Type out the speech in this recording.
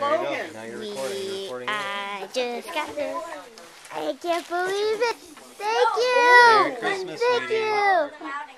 We are I just got this. I can't believe it. Thank you. Merry Christmas, Thank you.